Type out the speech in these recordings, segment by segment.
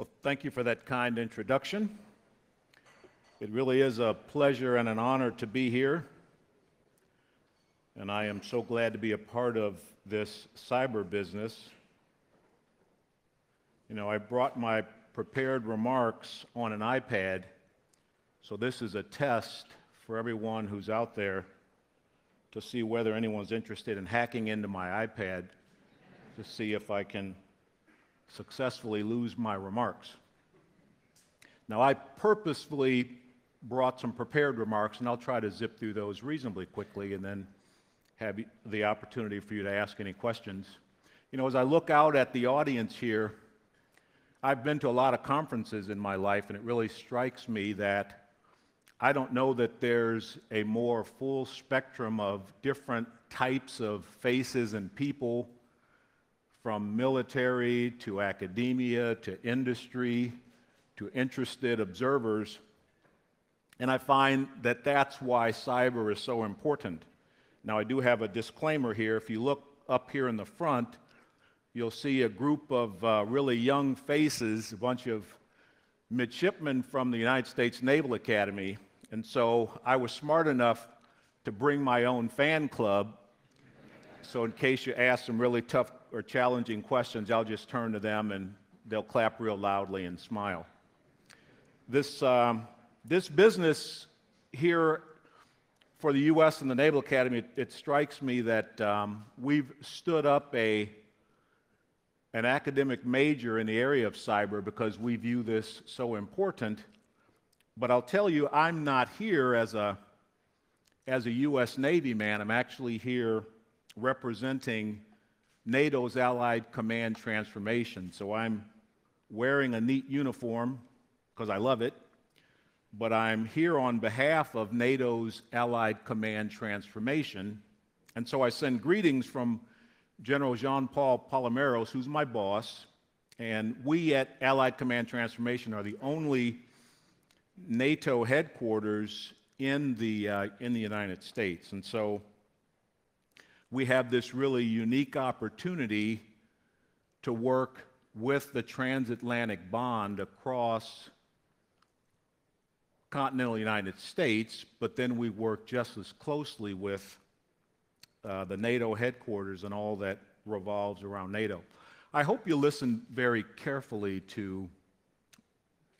Well, thank you for that kind introduction. It really is a pleasure and an honor to be here. And I am so glad to be a part of this cyber business. You know, I brought my prepared remarks on an iPad, so this is a test for everyone who's out there to see whether anyone's interested in hacking into my iPad to see if I can successfully lose my remarks. Now, I purposefully brought some prepared remarks, and I'll try to zip through those reasonably quickly and then have the opportunity for you to ask any questions. You know, as I look out at the audience here, I've been to a lot of conferences in my life, and it really strikes me that I don't know that there's a more full spectrum of different types of faces and people from military to academia to industry to interested observers. And I find that that's why cyber is so important. Now, I do have a disclaimer here. If you look up here in the front, you'll see a group of uh, really young faces, a bunch of midshipmen from the United States Naval Academy and so I was smart enough to bring my own fan club. So in case you ask some really tough or challenging questions, I'll just turn to them and they'll clap real loudly and smile. This, um, this business here for the U.S. and the Naval Academy, it, it strikes me that um, we've stood up a, an academic major in the area of cyber because we view this so important but I'll tell you, I'm not here as a, as a U.S. Navy man. I'm actually here representing NATO's Allied Command Transformation. So I'm wearing a neat uniform because I love it, but I'm here on behalf of NATO's Allied Command Transformation. And so I send greetings from General Jean Paul Paloméros, who's my boss. And we at Allied Command Transformation are the only NATO headquarters in the, uh, in the United States. And so we have this really unique opportunity to work with the transatlantic bond across continental United States, but then we work just as closely with uh, the NATO headquarters and all that revolves around NATO. I hope you listen very carefully to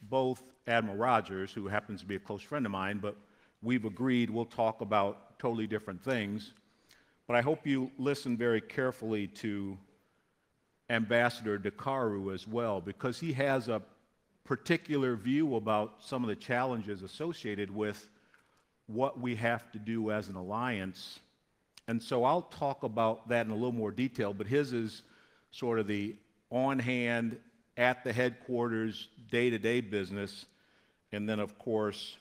both Admiral Rogers, who happens to be a close friend of mine, but we've agreed we'll talk about totally different things. But I hope you listen very carefully to Ambassador Ducaru as well, because he has a particular view about some of the challenges associated with what we have to do as an alliance. And so I'll talk about that in a little more detail, but his is sort of the on hand, at the headquarters, day to day business. And then, of course,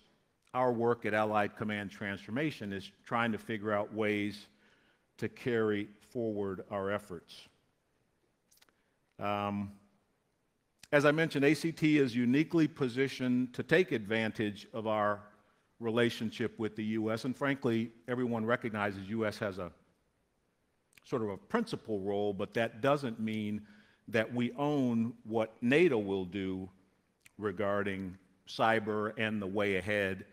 our work at Allied Command Transformation is trying to figure out ways to carry forward our efforts. Um, as I mentioned, ACT is uniquely positioned to take advantage of our relationship with the U.S. And frankly, everyone recognizes U.S. has a sort of a principal role, but that doesn't mean that we own what NATO will do regarding cyber and the way ahead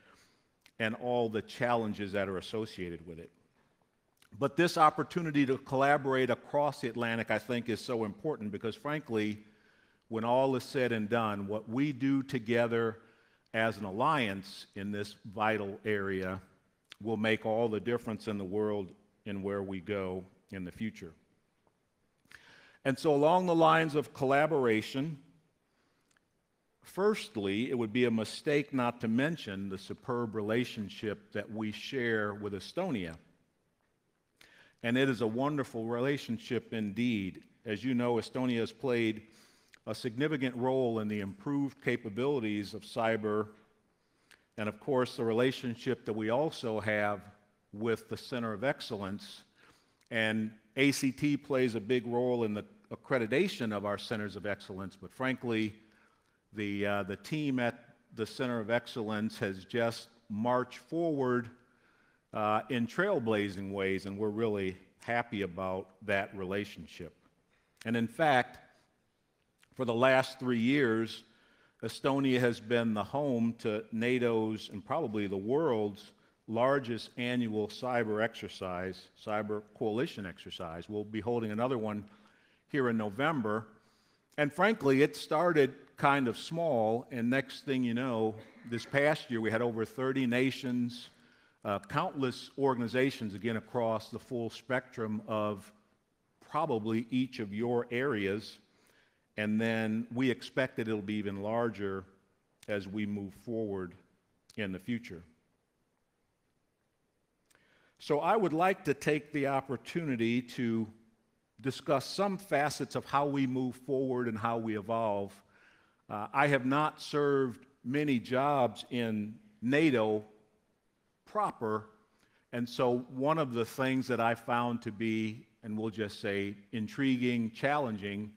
and all the challenges that are associated with it. But this opportunity to collaborate across the Atlantic, I think, is so important because, frankly, when all is said and done, what we do together as an alliance in this vital area will make all the difference in the world in where we go in the future. And so, along the lines of collaboration, Firstly, it would be a mistake not to mention the superb relationship that we share with Estonia. And it is a wonderful relationship indeed. As you know, Estonia has played a significant role in the improved capabilities of cyber, and of course, the relationship that we also have with the Center of Excellence. And ACT plays a big role in the accreditation of our centers of excellence, but frankly, the, uh, the team at the Center of Excellence has just marched forward uh, in trailblazing ways, and we're really happy about that relationship. And in fact, for the last three years, Estonia has been the home to NATO's and probably the world's largest annual cyber exercise, cyber coalition exercise. We'll be holding another one here in November. And frankly, it started kind of small, and next thing you know, this past year we had over 30 nations, uh, countless organizations, again, across the full spectrum of probably each of your areas. And then we expect that it'll be even larger as we move forward in the future. So I would like to take the opportunity to discuss some facets of how we move forward and how we evolve. Uh, I have not served many jobs in NATO proper, and so one of the things that I found to be, and we'll just say intriguing, challenging,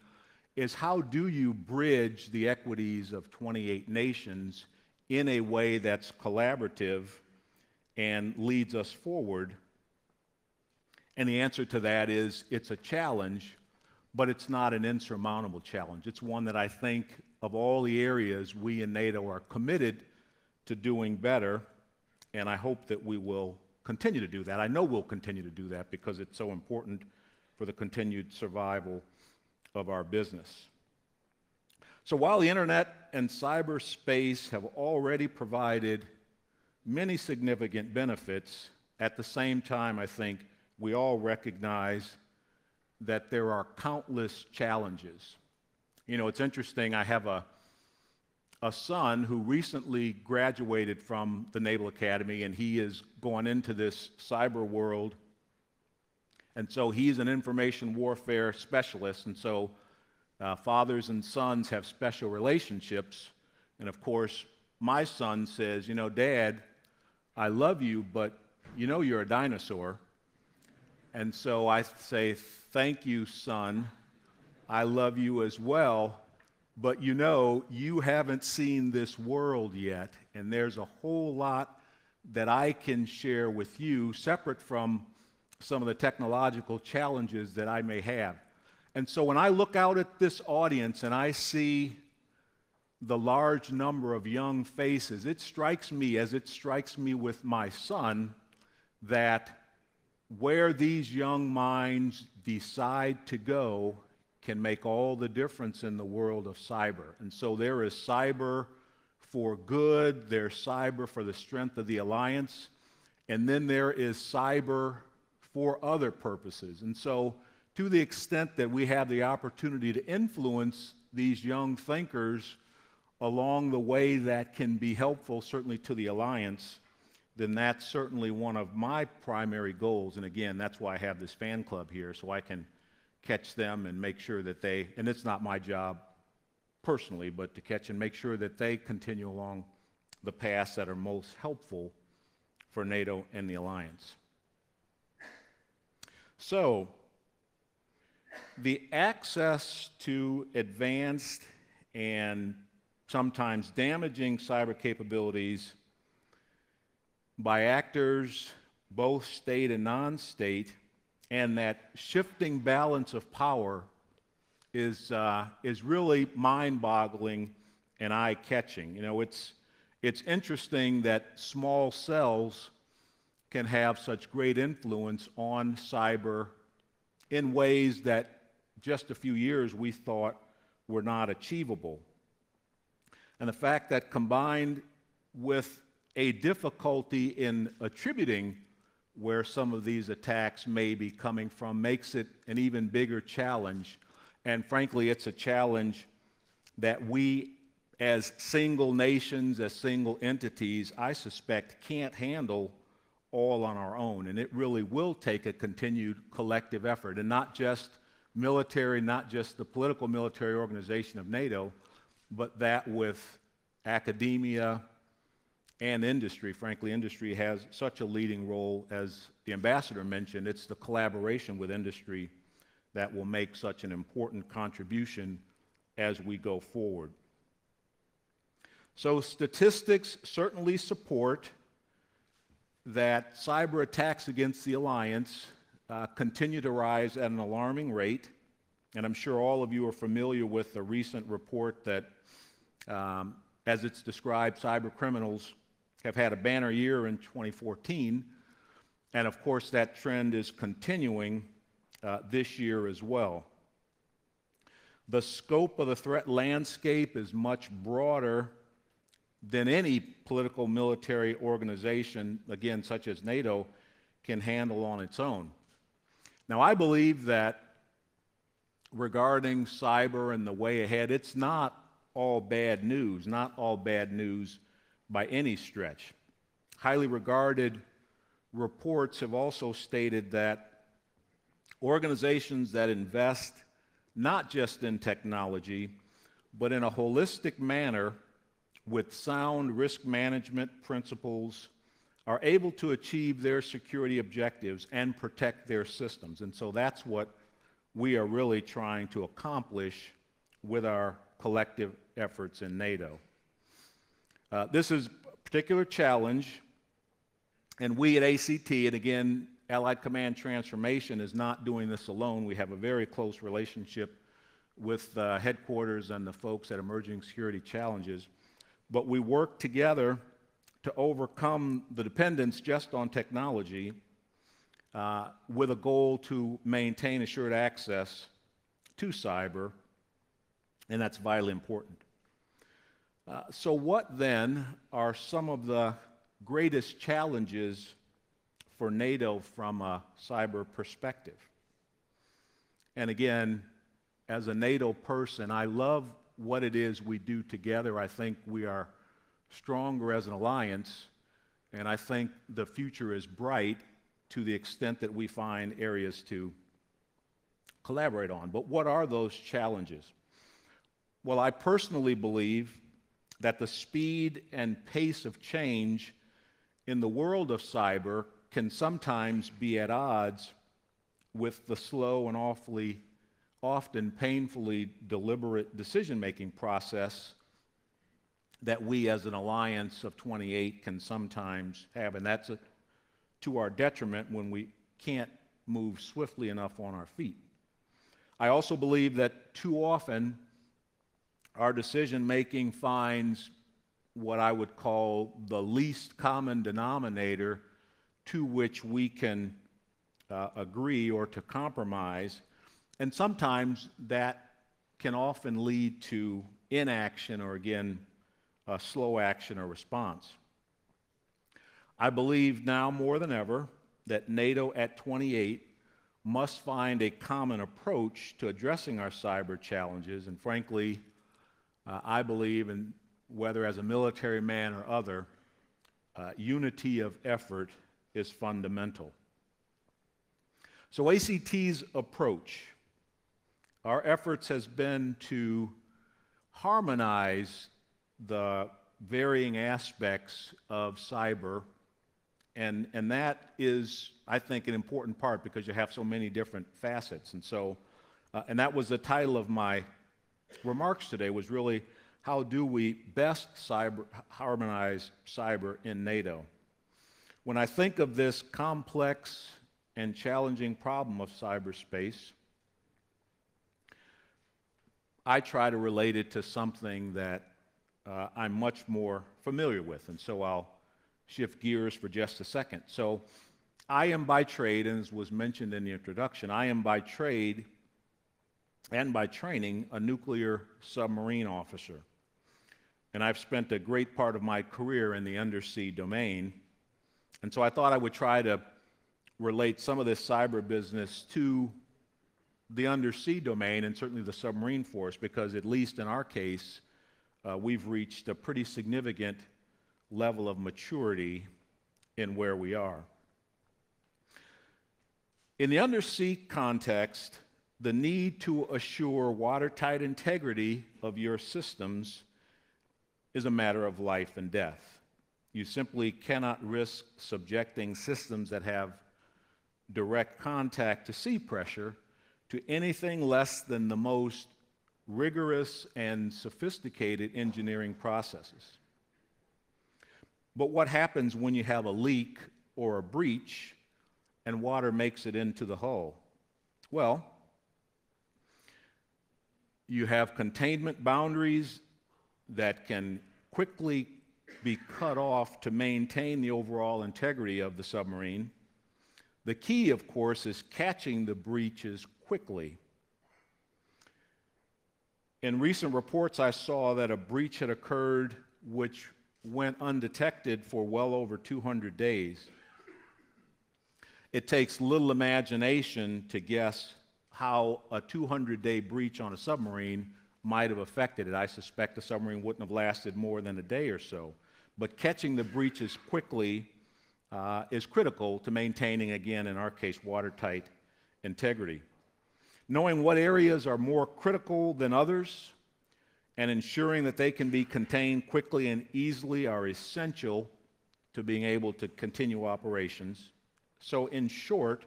is how do you bridge the equities of 28 nations in a way that's collaborative and leads us forward? And the answer to that is it's a challenge, but it's not an insurmountable challenge. It's one that I think of all the areas we in NATO are committed to doing better, and I hope that we will continue to do that. I know we'll continue to do that because it's so important for the continued survival of our business. So while the internet and cyberspace have already provided many significant benefits. At the same time, I think we all recognize that there are countless challenges. You know, it's interesting, I have a, a son who recently graduated from the Naval Academy, and he is going into this cyber world. And so he's an information warfare specialist, and so uh, fathers and sons have special relationships. And of course, my son says, You know, Dad, I love you, but you know you're a dinosaur. And so I say, Thank you, son. I love you as well. But you know, you haven't seen this world yet. And there's a whole lot that I can share with you separate from some of the technological challenges that I may have. And so when I look out at this audience and I see the large number of young faces, it strikes me, as it strikes me with my son, that where these young minds decide to go can make all the difference in the world of cyber. And so there is cyber for good, there's cyber for the strength of the alliance, and then there is cyber for other purposes. And so, to the extent that we have the opportunity to influence these young thinkers along the way that can be helpful, certainly to the alliance, then that's certainly one of my primary goals. And again, that's why I have this fan club here, so I can catch them and make sure that they, and it's not my job personally, but to catch and make sure that they continue along the paths that are most helpful for NATO and the alliance. So, the access to advanced and sometimes damaging cyber capabilities by actors, both state and non state, and that shifting balance of power is, uh, is really mind boggling and eye catching. You know, it's, it's interesting that small cells can have such great influence on cyber in ways that just a few years we thought were not achievable. And the fact that combined with a difficulty in attributing where some of these attacks may be coming from makes it an even bigger challenge. And frankly, it's a challenge that we, as single nations, as single entities, I suspect can't handle all on our own. And it really will take a continued collective effort, and not just military, not just the political military organization of NATO, but that with academia and industry. Frankly, industry has such a leading role, as the ambassador mentioned. It's the collaboration with industry that will make such an important contribution as we go forward. So, statistics certainly support that cyber attacks against the alliance uh, continue to rise at an alarming rate. And I'm sure all of you are familiar with the recent report that Um, as it's described, cyber criminals have had a banner year in 2014, and of course that trend is continuing uh, this year as well. The scope of the threat landscape is much broader than any political military organization, again, such as NATO, can handle on its own. Now, I believe that regarding cyber and the way ahead, it's not all bad news, not all bad news by any stretch. Highly regarded reports have also stated that organizations that invest not just in technology, but in a holistic manner with sound risk management principles are able to achieve their security objectives and protect their systems. And so that's what we are really trying to accomplish with our collective efforts in NATO. Uh, this is a particular challenge, and we at ACT, and again, Allied Command Transformation is not doing this alone. We have a very close relationship with uh, headquarters and the folks at Emerging Security Challenges. But we work together to overcome the dependence just on technology uh, with a goal to maintain assured access to cyber, and that's vitally important. Uh, so, what then are some of the greatest challenges for NATO from a cyber perspective. And again, as a NATO person, I love what it is we do together. I think we are stronger as an alliance, and I think the future is bright to the extent that we find areas to collaborate on. But what are those challenges? Well, I personally believe that the speed and pace of change in the world of cyber can sometimes be at odds with the slow and awfully often painfully deliberate decision-making process that we as an alliance of 28 can sometimes have. And that's a, to our detriment when we can't move swiftly enough on our feet. I also believe that too often our decision making finds what I would call the least common denominator to which we can uh, agree or to compromise. And sometimes that can often lead to inaction or, again, slow action or response. I believe now more than ever that NATO at 28 must find a common approach to addressing our cyber challenges. And frankly, uh, I believe, in whether as a military man or other, uh, unity of effort is fundamental. So ACT's approach, our efforts has been to harmonize the varying aspects of cyber, and, and that is, I think, an important part because you have so many different facets. And so, uh, and that was the title of my remarks today was really how do we best cyber, harmonize cyber in NATO? When I think of this complex and challenging problem of cyberspace, I try to relate it to something that uh, I'm much more familiar with. And so I'll shift gears for just a second. So I am by trade, and as was mentioned in the introduction, I am by trade and by training a nuclear submarine officer. And I've spent a great part of my career in the undersea domain. And so I thought I would try to relate some of this cyber business to the undersea domain and certainly the submarine force because at least in our case, uh, we've reached a pretty significant level of maturity in where we are. In the undersea context, the need to assure watertight integrity of your systems is a matter of life and death. You simply cannot risk subjecting systems that have direct contact to sea pressure to anything less than the most rigorous and sophisticated engineering processes. But what happens when you have a leak or a breach and water makes it into the hull? Well, you have containment boundaries that can quickly be cut off to maintain the overall integrity of the submarine. The key, of course, is catching the breaches quickly. In recent reports, I saw that a breach had occurred which went undetected for well over 200 days. It takes little imagination to guess how a 200 day breach on a submarine might have affected it. I suspect the submarine wouldn't have lasted more than a day or so. But catching the breaches quickly uh, is critical to maintaining, again, in our case, watertight integrity. Knowing what areas are more critical than others and ensuring that they can be contained quickly and easily are essential to being able to continue operations. So, in short,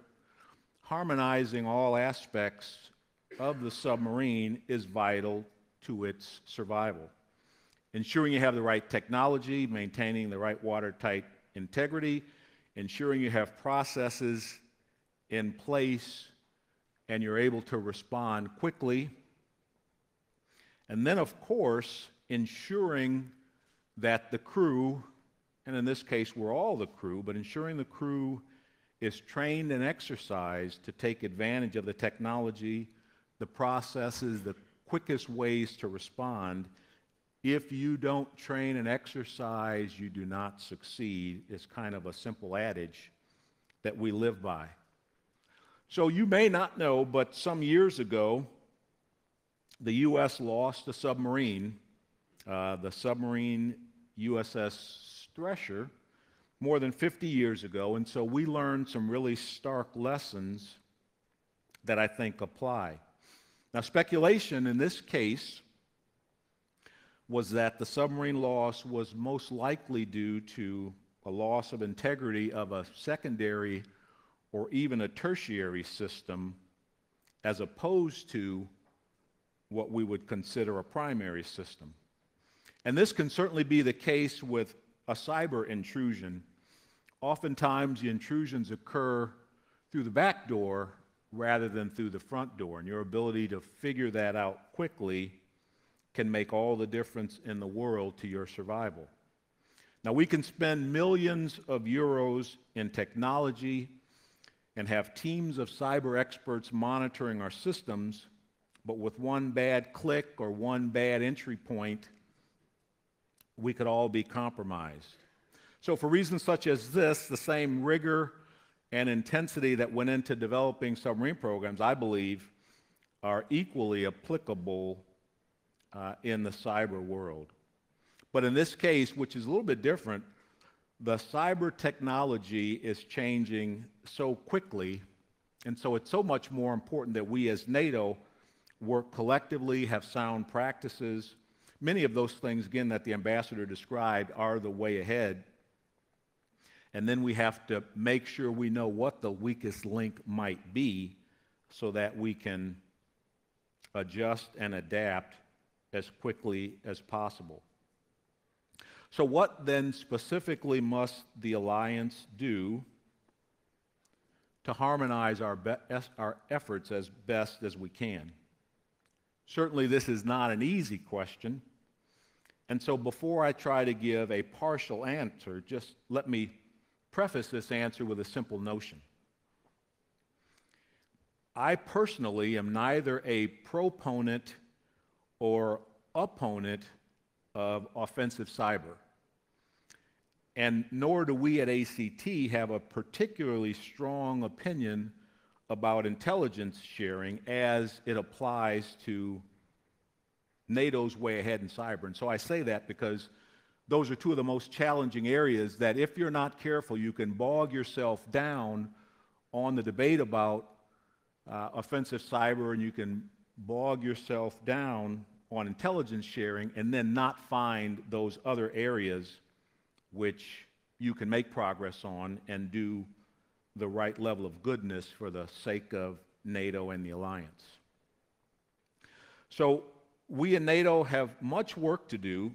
harmonizing all aspects of the submarine is vital to its survival. Ensuring you have the right technology, maintaining the right watertight integrity, ensuring you have processes in place and you're able to respond quickly. And then, of course, ensuring that the crew, and in this case, we're all the crew, but ensuring the crew is trained and exercised to take advantage of the technology, the processes, the quickest ways to respond. If you don't train and exercise, you do not succeed. It's kind of a simple adage that we live by. So you may not know, but some years ago, the U.S. lost a submarine, uh, the submarine USS Thresher, more than 50 years ago, and so we learned some really stark lessons that I think apply. Now, speculation in this case was that the submarine loss was most likely due to a loss of integrity of a secondary or even a tertiary system as opposed to what we would consider a primary system. And this can certainly be the case with a cyber intrusion oftentimes the intrusions occur through the back door rather than through the front door. And your ability to figure that out quickly can make all the difference in the world to your survival. Now, we can spend millions of euros in technology and have teams of cyber experts monitoring our systems, but with one bad click or one bad entry point, we could all be compromised. So, for reasons such as this, the same rigor and intensity that went into developing submarine programs, I believe, are equally applicable uh, in the cyber world. But in this case, which is a little bit different, the cyber technology is changing so quickly, and so it's so much more important that we as NATO work collectively, have sound practices. Many of those things, again, that the ambassador described are the way ahead and then we have to make sure we know what the weakest link might be so that we can adjust and adapt as quickly as possible. So, what then specifically must the alliance do to harmonize our, our efforts as best as we can? Certainly, this is not an easy question. And so, before I try to give a partial answer, just let me preface this answer with a simple notion. I personally am neither a proponent or opponent of offensive cyber. And nor do we at ACT have a particularly strong opinion about intelligence sharing as it applies to NATO's way ahead in cyber. And so I say that because those are two of the most challenging areas that if you're not careful, you can bog yourself down on the debate about uh, offensive cyber and you can bog yourself down on intelligence sharing and then not find those other areas which you can make progress on and do the right level of goodness for the sake of NATO and the alliance. So we in NATO have much work to do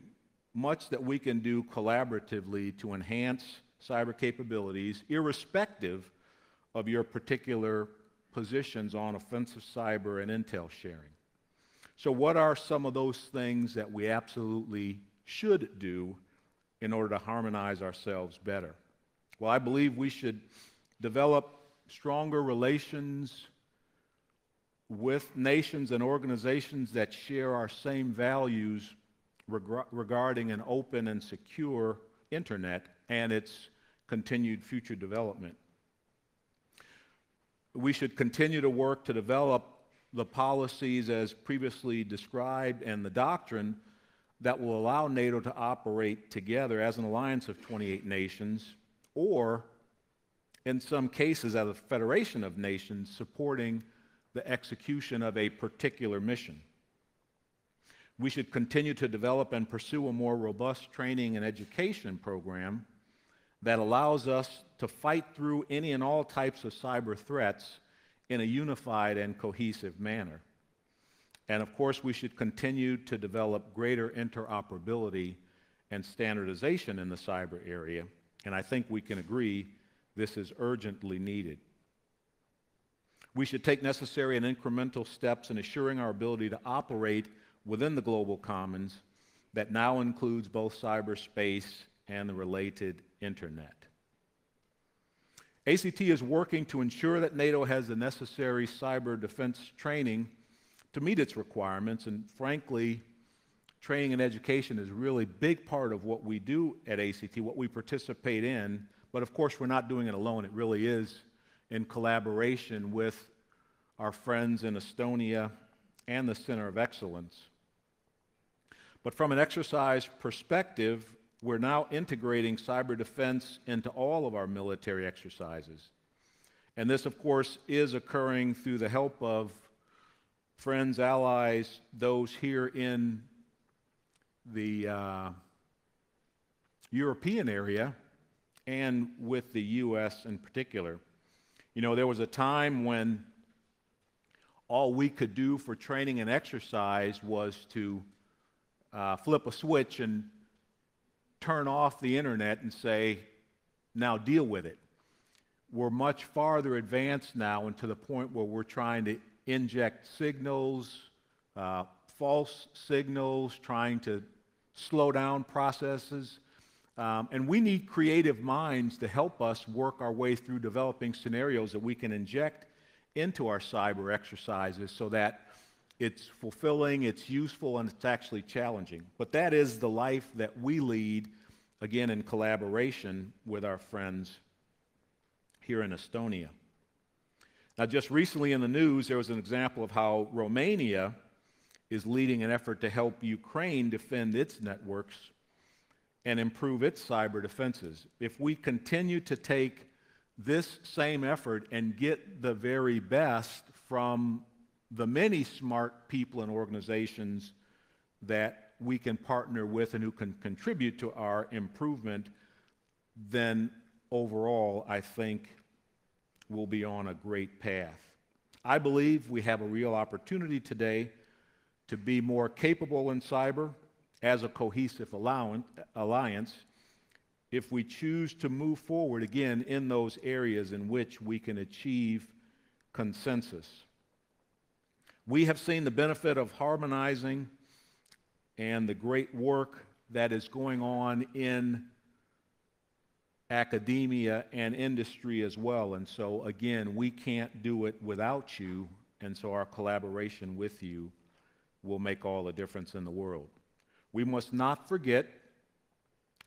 much that we can do collaboratively to enhance cyber capabilities, irrespective of your particular positions on offensive cyber and intel sharing. So what are some of those things that we absolutely should do in order to harmonize ourselves better? Well, I believe we should develop stronger relations with nations and organizations that share our same values reg- regarding an open and secure internet and its continued future development. We should continue to work to develop the policies as previously described and the doctrine that will allow NATO to operate together as an alliance of 28 nations or in some cases as a federation of nations supporting the execution of a particular mission. We should continue to develop and pursue a more robust training and education program that allows us to fight through any and all types of cyber threats in a unified and cohesive manner. And of course, we should continue to develop greater interoperability and standardization in the cyber area. And I think we can agree this is urgently needed. We should take necessary and incremental steps in assuring our ability to operate within the global commons that now includes both cyberspace and the related internet. ACT is working to ensure that NATO has the necessary cyber defense training to meet its requirements, and frankly, training and education is really a big part of what we do at ACT, what we participate in, but of course we're not doing it alone. It really is in collaboration with our friends in Estonia and the Center of Excellence. But from an exercise perspective, we're now integrating cyber defense into all of our military exercises. And this, of course, is occurring through the help of friends, allies, those here in the uh, European area, and with the U.S. in particular. You know, there was a time when all we could do for training and exercise was to uh, flip a switch and turn off the internet and say, now deal with it. We're much farther advanced now and to the point where we're trying to inject signals, uh, false signals, trying to slow down processes. Um, and we need creative minds to help us work our way through developing scenarios that we can inject into our cyber exercises so that it's fulfilling, it's useful, and it's actually challenging. But that is the life that we lead, again, in collaboration with our friends here in Estonia. Now, just recently in the news, there was an example of how Romania is leading an effort to help Ukraine defend its networks and improve its cyber defenses. If we continue to take this same effort and get the very best from the many smart people and organizations that we can partner with and who can contribute to our improvement, then overall, I think we'll be on a great path. I believe we have a real opportunity today to be more capable in cyber as a cohesive alliance if we choose to move forward again in those areas in which we can achieve consensus. We have seen the benefit of harmonizing and the great work that is going on in academia and industry as well. And so, again, we can't do it without you. And so, our collaboration with you will make all the difference in the world. We must not forget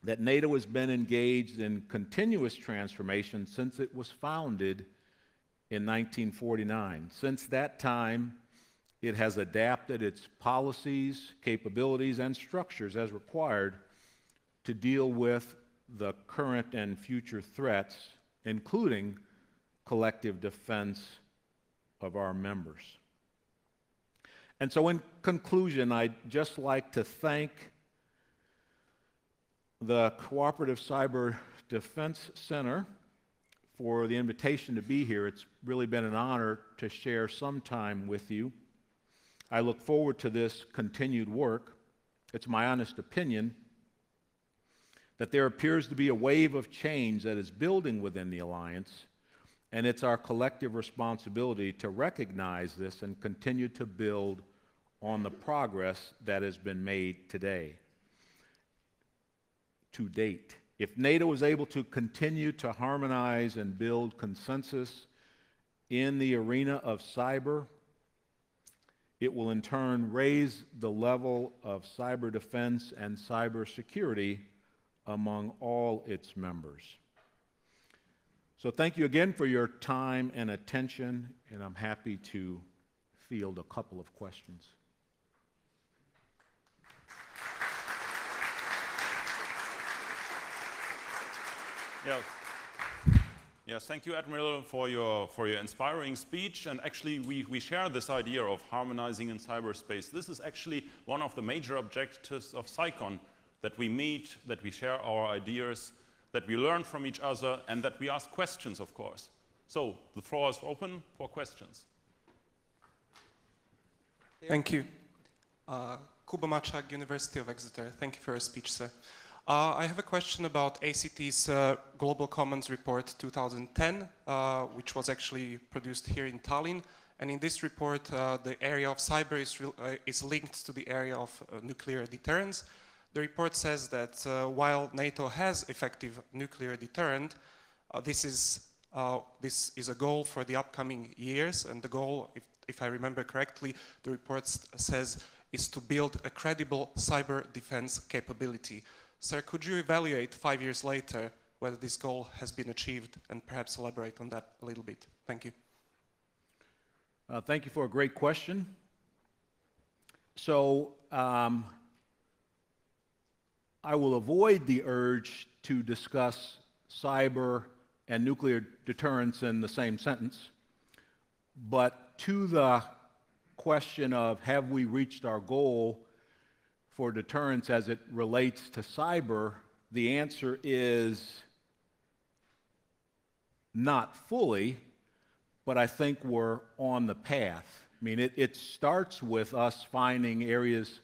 that NATO has been engaged in continuous transformation since it was founded in 1949. Since that time, it has adapted its policies, capabilities, and structures as required to deal with the current and future threats, including collective defense of our members. And so, in conclusion, I'd just like to thank the Cooperative Cyber Defense Center for the invitation to be here. It's really been an honor to share some time with you. I look forward to this continued work. It's my honest opinion that there appears to be a wave of change that is building within the alliance, and it's our collective responsibility to recognize this and continue to build on the progress that has been made today, to date. If NATO is able to continue to harmonize and build consensus in the arena of cyber, it will in turn raise the level of cyber defense and cyber security among all its members. So thank you again for your time and attention, and I'm happy to field a couple of questions. Yes. Yes, thank you, Admiral, for your, for your inspiring speech. And actually, we, we share this idea of harmonizing in cyberspace. This is actually one of the major objectives of CyCon, that we meet, that we share our ideas, that we learn from each other, and that we ask questions, of course. So the floor is open for questions. Thank you. Uh, Kubo Mačák, University of Exeter. Thank you for your speech, sir. Uh, I have a question about ACT's uh, Global Commons Report 2010, uh, which was actually produced here in Tallinn. And in this report, uh, the area of cyber is, uh, is, linked to the area of uh, nuclear deterrence. The report says that while NATO has effective nuclear deterrent, this, is, this is a goal for the upcoming years. And the goal, if, if I remember correctly, the report says is to build a credible cyber defense capability. Sir, could you evaluate five years later whether this goal has been achieved and perhaps elaborate on that a little bit? Thank you. Uh, thank you for a great question. So um, I will avoid the urge to discuss cyber and nuclear deterrence in the same sentence. But to the question of have we reached our goal, for deterrence as it relates to cyber, the answer is not fully, but I think we're on the path. I mean, it, it starts with us finding areas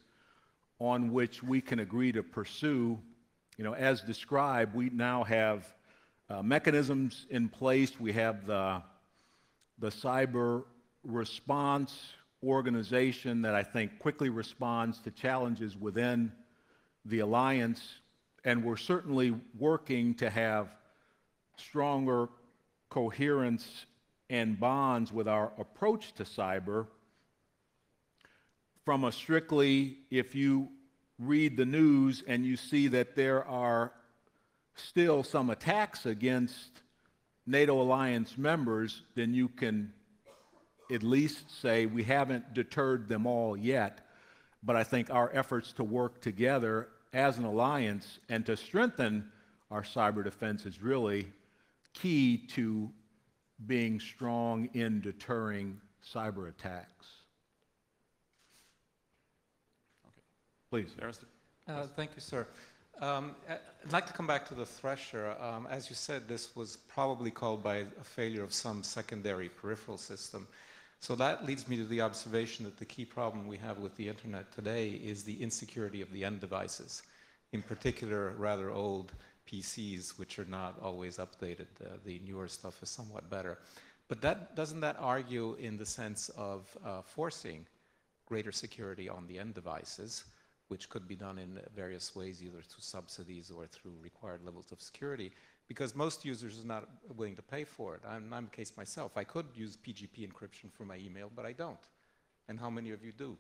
on which we can agree to pursue. You know, as described, we now have uh, mechanisms in place. We have the, the cyber response organization that I think quickly responds to challenges within the alliance, and we're certainly working to have stronger coherence and bonds with our approach to cyber. From a strictly, if you read the news and you see that there are still some attacks against NATO alliance members, then you can at least say we haven't deterred them all yet, but I think our efforts to work together as an alliance and to strengthen our cyber defense is really key to being strong in deterring cyber attacks. Okay. Please. Uh, thank you, sir. Um, I'd like to come back to the Thresher. Um, as you said, this was probably caused by a failure of some secondary peripheral system. So that leads me to the observation that the key problem we have with the internet today is the insecurity of the end devices, in particular rather old PCs, which are not always updated. Uh, the newer stuff is somewhat better. But that, doesn't that argue in the sense of uh, forcing greater security on the end devices, which could be done in various ways, either through subsidies or through required levels of security, because most users are not willing to pay for it. I'm, I'm a case myself. I could use PGP encryption for my email, but I don't. And how many of you do?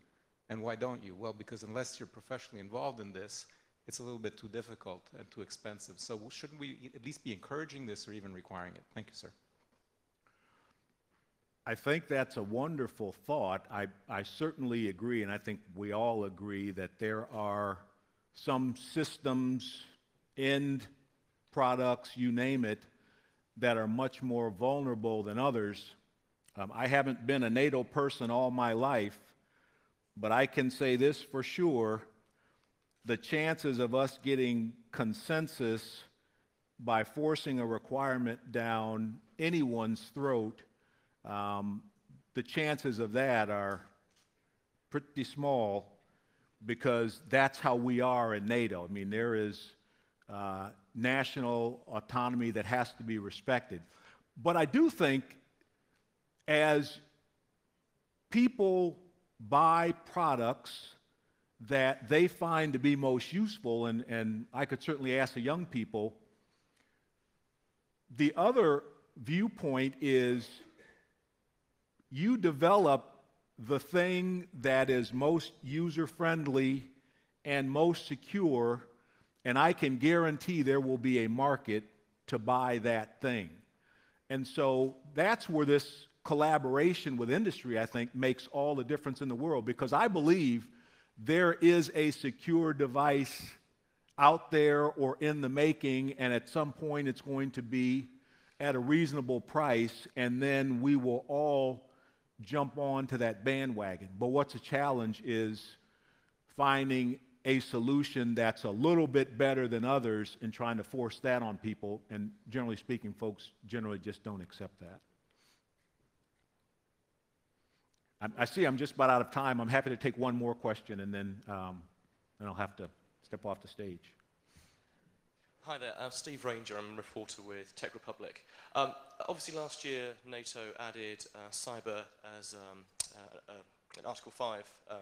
And why don't you? Well, because unless you're professionally involved in this, it's a little bit too difficult and too expensive. So shouldn't we at least be encouraging this or even requiring it? Thank you, sir. I think that's a wonderful thought. I, I certainly agree, and I think we all agree that there are some systems, end products, you name it, that are much more vulnerable than others. Um, I haven't been a NATO person all my life, but I can say this for sure. The chances of us getting consensus by forcing a requirement down anyone's throat, um, the chances of that are pretty small because that's how we are in NATO. I mean, there is uh, national autonomy that has to be respected. But I do think as people buy products that they find to be most useful, and, and I could certainly ask the young people. The other viewpoint is you develop the thing that is most user friendly and most secure, and I can guarantee there will be a market to buy that thing. And so that's where this collaboration with industry, I think, makes all the difference in the world because I believe there is a secure device out there or in the making, and at some point it's going to be at a reasonable price, and then we will all jump on to that bandwagon. But what's a challenge is finding a solution that's a little bit better than others and trying to force that on people. And generally speaking, folks generally just don't accept that. I, I see I'm just about out of time. I'm happy to take one more question and then, um, then I'll have to step off the stage. Hi there, I'm Steve Ranger. I'm a reporter with Tech Republic. Um, obviously, last year NATO added uh, cyber as um, uh, uh, an Article 5, um,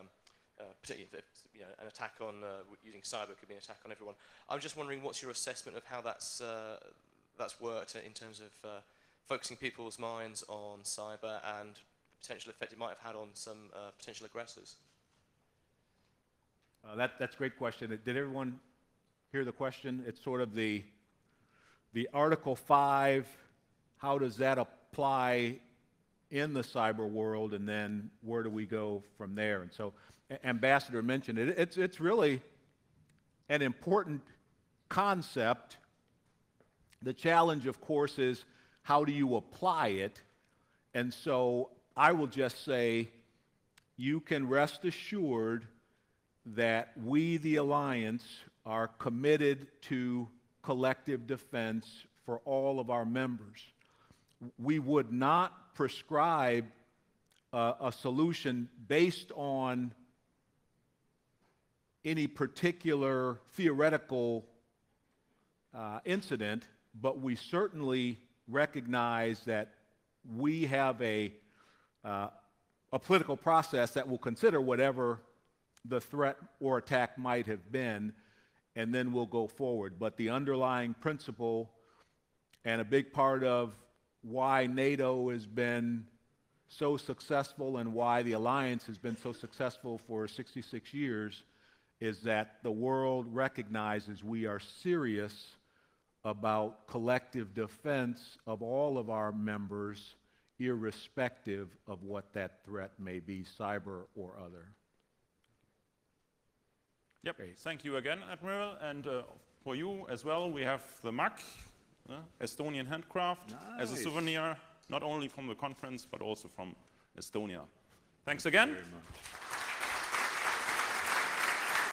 uh, particularly if you know, an attack on uh, using cyber could be an attack on everyone. I'm just wondering what's your assessment of how that's uh, that's worked in terms of uh, focusing people's minds on cyber and potential effect it might have had on some uh, potential aggressors. Uh, that, that's a great question. Did everyone hear the question? It's sort of the, the Article 5, how does that apply in the cyber world, and then where do we go from there? And so Ambassador mentioned it. It's, it's really an important concept. The challenge, of course, is how do you apply it? And so I will just say you can rest assured that we, the Alliance, are committed to collective defense for all of our members. We would not prescribe uh, a solution based on any particular theoretical uh, incident, but we certainly recognize that we have a, uh, a political process that will consider whatever the threat or attack might have been, and then we'll go forward. But the underlying principle and a big part of why NATO has been so successful and why the alliance has been so successful for 66 years is that the world recognizes we are serious about collective defense of all of our members, irrespective of what that threat may be, cyber or other. Yep. Great. Thank you again, Admiral. And uh, for you as well, we have the mug, uh, Estonian handcraft, as a souvenir, not only from the conference, but also from Estonia. Thanks again. Very much.